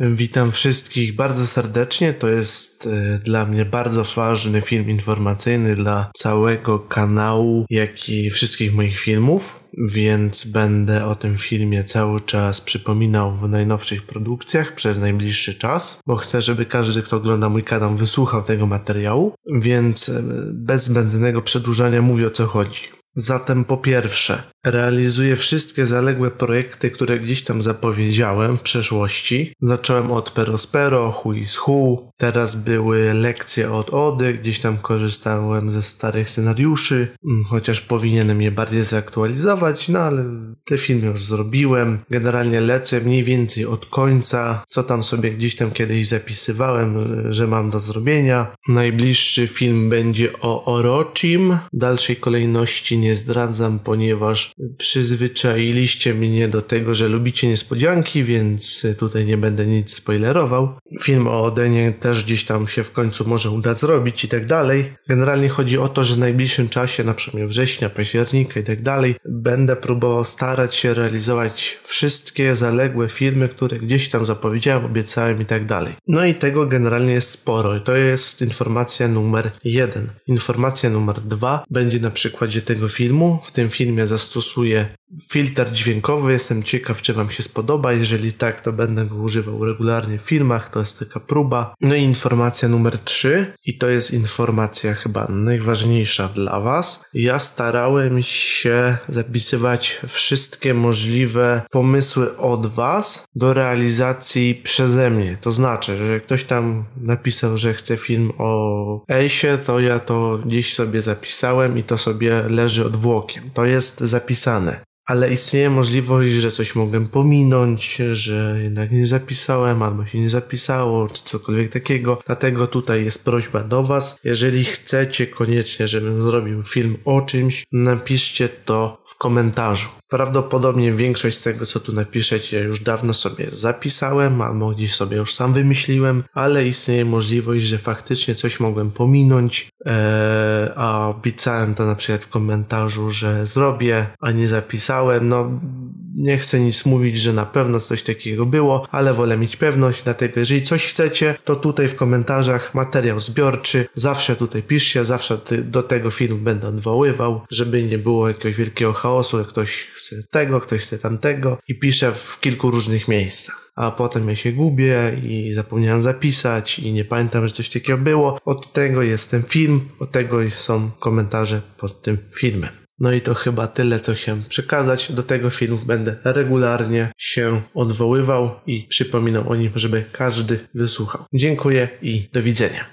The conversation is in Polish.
Witam wszystkich bardzo serdecznie. To jest y, dla mnie bardzo ważny film informacyjny dla całego kanału, jak i wszystkich moich filmów, więc będę o tym filmie cały czas przypominał w najnowszych produkcjach przez najbliższy czas, bo chcę, żeby każdy, kto ogląda mój kanał, wysłuchał tego materiału, więc y, bez zbędnego przedłużania mówię o co chodzi. Zatem po pierwsze, realizuję wszystkie zaległe projekty, które gdzieś tam zapowiedziałem w przeszłości. Zacząłem od Perospero, Hu is Hu, teraz były lekcje od Ody, gdzieś tam korzystałem ze starych scenariuszy, mm, chociaż powinienem je bardziej zaktualizować, no ale te filmy już zrobiłem. Generalnie lecę mniej więcej od końca, co tam sobie gdzieś tam kiedyś zapisywałem, że mam do zrobienia. Najbliższy film będzie o Orochim, dalszej kolejności nie zdradzam, ponieważ przyzwyczailiście mnie do tego, że lubicie niespodzianki, więc tutaj nie będę nic spoilerował. Film o Odenie też gdzieś tam się w końcu może uda zrobić i tak dalej. Generalnie chodzi o to, że w najbliższym czasie, na przykład września, października i tak dalej, będę próbował starać się realizować wszystkie zaległe filmy, które gdzieś tam zapowiedziałem, obiecałem i tak dalej. No i tego generalnie jest sporo i to jest informacja numer jeden. Informacja numer dwa będzie na przykładzie tego filmu. W tym filmie zastosuję filtr dźwiękowy. Jestem ciekaw, czy Wam się spodoba. Jeżeli tak, to będę go używał regularnie w filmach. To jest taka próba. No i informacja numer 3 i to jest informacja chyba najważniejsza dla Was. Ja starałem się zapisywać wszystkie możliwe pomysły od Was do realizacji przeze mnie. To znaczy, że ktoś tam napisał, że chce film o Ejsie, to ja to gdzieś sobie zapisałem i to sobie leży odwłokiem. To jest zapisane ale istnieje możliwość, że coś mogłem pominąć, że jednak nie zapisałem, albo się nie zapisało, czy cokolwiek takiego. Dlatego tutaj jest prośba do Was. Jeżeli chcecie koniecznie, żebym zrobił film o czymś, napiszcie to w komentarzu. Prawdopodobnie większość z tego, co tu napiszecie, już dawno sobie zapisałem, albo gdzieś sobie już sam wymyśliłem, ale istnieje możliwość, że faktycznie coś mogłem pominąć, a obiecałem to na przykład w komentarzu, że zrobię, a nie zapisałem. No, nie chcę nic mówić, że na pewno coś takiego było, ale wolę mieć pewność, dlatego jeżeli coś chcecie, to tutaj w komentarzach materiał zbiorczy, zawsze tutaj piszcie, zawsze do tego filmu będę odwoływał, żeby nie było jakiegoś wielkiego chaosu, jak ktoś chce tego, ktoś chce tamtego i piszę w kilku różnych miejscach a potem ja się gubię i zapomniałem zapisać i nie pamiętam, że coś takiego było. Od tego jest ten film, od tego są komentarze pod tym filmem. No i to chyba tyle, co chciałem przekazać. Do tego filmu będę regularnie się odwoływał i przypominał o nim, żeby każdy wysłuchał. Dziękuję i do widzenia.